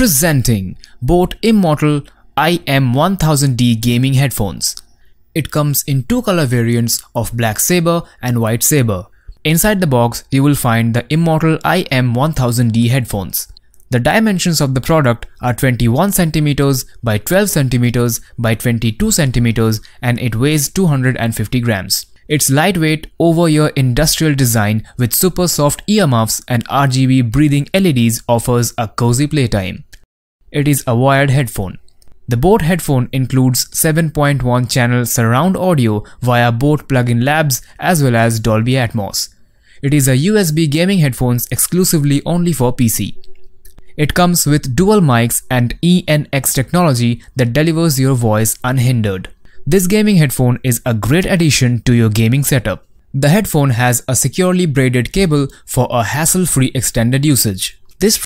Presenting Boat Immortal IM1000D gaming headphones. It comes in two color variants of black saber and white saber. Inside the box, you will find the Immortal IM1000D headphones. The dimensions of the product are 21cm by 12cm by 22cm and it weighs 250 grams. Its lightweight, over-ear industrial design with super soft earmuffs and RGB breathing LEDs offers a cozy playtime. It is a wired headphone. The Boat headphone includes 7.1 channel surround audio via Boat plug-in Labz as well as Dolby Atmos. It is a USB gaming headphones exclusively only for PC. It comes with dual mics and ENX technology that delivers your voice unhindered. This gaming headphone is a great addition to your gaming setup. The headphone has a securely braided cable for a hassle-free extended usage. This